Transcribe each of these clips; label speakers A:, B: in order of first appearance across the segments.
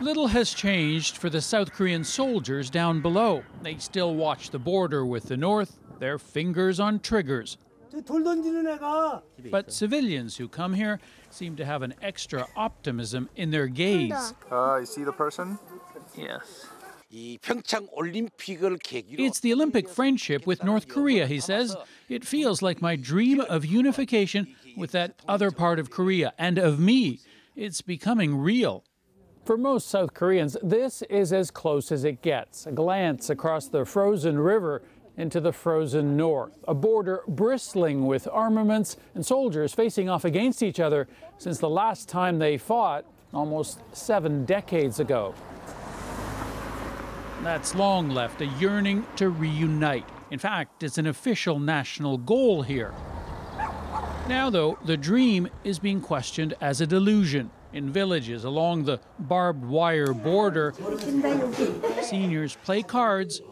A: Little has changed for the South Korean soldiers down below. They still watch the border with the north, their fingers on triggers. But civilians who come here seem to have an extra optimism in their gaze.
B: Uh, you see the person?
A: Yes. It's the Olympic friendship with North Korea, he says. It feels like my dream of unification with that other part of Korea and of me. It's becoming real. For most South Koreans, this is as close as it gets. A glance across the frozen river into the frozen north, a border bristling with armaments and soldiers facing off against each other since the last time they fought almost seven decades ago. That's long left a yearning to reunite. In fact, it's an official national goal here. Now, though, the dream is being questioned as a delusion. In villages along the barbed wire border, seniors play cards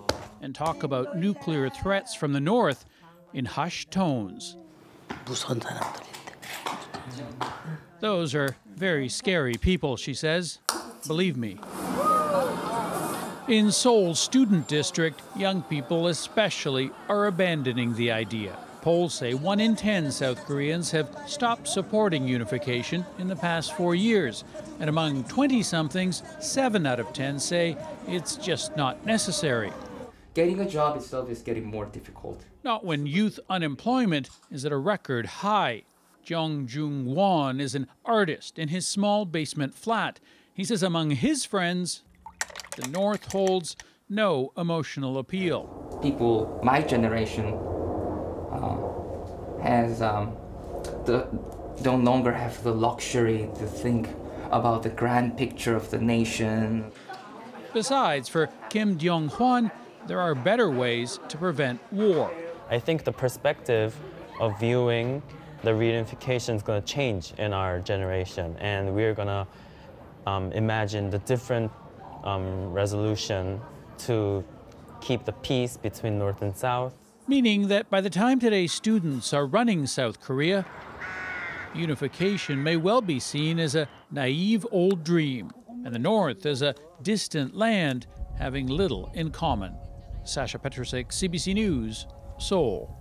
A: and talk about nuclear threats from the north in hushed tones. Those are very scary people, she says. Believe me. In Seoul's student district, young people especially are abandoning the idea. Polls say one in 10 South Koreans have stopped supporting unification in the past four years. And among 20 somethings, 7 out of 10 say it's just not necessary.
C: Getting a job itself is getting more difficult.
A: Not when youth unemployment is at a record high. Jung Jung Won is an artist in his small basement flat. He says among his friends, the North holds no emotional appeal.
C: People, my generation, has um, the no longer have the luxury to think about the grand picture of the nation.
A: Besides, for Kim Jong Hwan, there are better ways to prevent war.
D: I think the perspective of viewing the reunification is going to change in our generation, and we're going to um, imagine the different um, resolution to keep the peace between North and South.
A: Meaning that by the time today's students are running South Korea, unification may well be seen as a naive old dream, and the North as a distant land having little in common. Sasa Petricic, CBC News, Seoul.